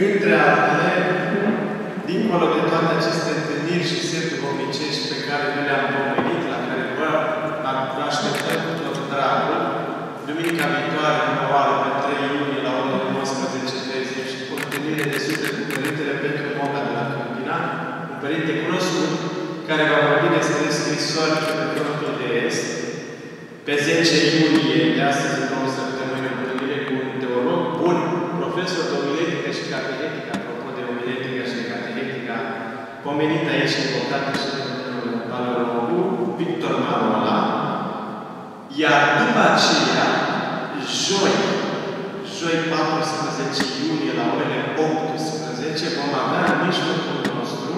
Între altele, dincolo de toate aceste întâlniri și seturi obicești pe care nu le-am pomenit, la care vă așteptăm cu tot dragul, duminica viitoare, în oară, pe 3 iunie, la ora 19.30, o întâlnire de suflet cu Părintele Petru Moga de la Câmpina, un părinte cunoscut, care va vorbi despre scrisori pe frontul de Est, pe 10 iunie, de astăzi, în două săptămâni, o întâlnire cu un teolog bun, profesor de omiletică și catehetică, apropo de omiletică și catehetică, pomenit aici, invocat și de domnul Valorogu, Victor Marola, iar după aceea, joi, joi 14 iunie, la orele 18, vom avea în mijlocul nostru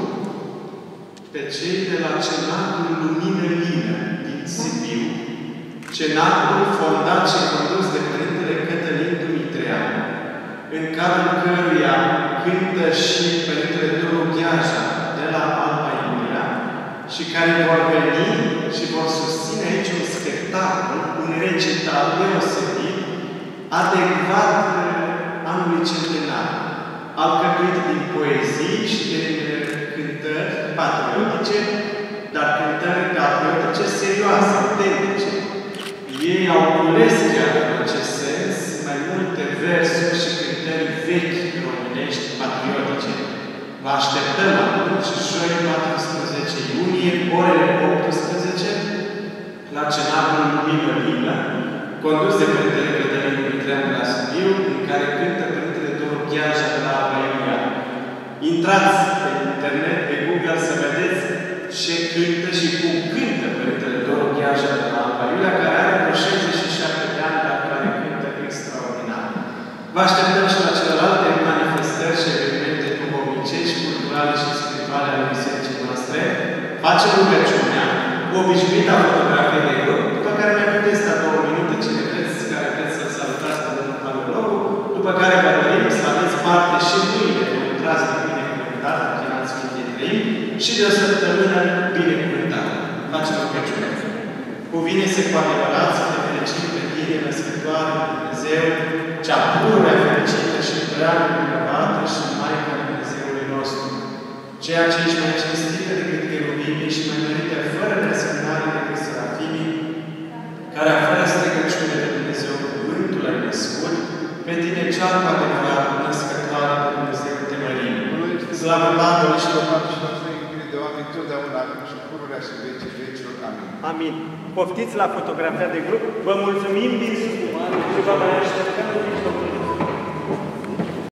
pe cei de la Cenacul Lumină Lină din Sibiu. Cenacul fondat și condus de Părintele Cătălin Dumitreanu, în cadrul căruia cântă și Părintele Doru Gheaja de la Alba Iulia și care vor veni și vor susține aici un spectacol, un recital deosebit, adecvat anului centenar, alcătuit din poezii și din cântări patriotice, dar cântări patriotice serioase, autentice. Ei au cules chiar în acest sens mai multe versuri și cântări vechi românești patriotice. Vă așteptăm atunci, joi 14 iunie, orele 18, la cenacul Lumină Lină, condus de Părintele Cătălin Dumitrean de la Sibiu, în care cântă Părintele Doru Gheaja de la Alba Iulia. Intrați pe internet, pe Google, să vedeți ce cântă și cum cântă Părintele Doru Gheaja de la Alba Iulia, care are vreo 67 de ani, dar care cântă extraordinar. Vă așteptăm și la Facem rugăciunea, obișnuita fotografie de grup, după care mai puteți sta două minute cine vreți, care vreți să salutați pe domnul Paleologul, după care vă dorim să aveți parte și mâine de un tras de binecuvântat, închinat Sfântii Trăim, și de o săptămână binecuvântată. Facem rugăciune. Cuvine se cu adevărat să te fericim pe tine, născătoare, Dumnezeu, cea pururea fericită și prea vinovată și Maica Dumnezeului nostru. Ceea ce ești mai cinstită decât cherubimii și mai merită fără neasemnare decât serafimii, care a fără stricăciune de Dumnezeu cuvântul ai născut, pe tine cea cu adevărat născătoare de Dumnezeu te mărim. Slavă Tatălui și Domnului și Dumnezeu iubire de oameni totdeauna acum și pururea și vecii vecilor. Amin. Amin. Poftiți la fotografia de grup. Vă mulțumim din suflet și vă mai așteptăm.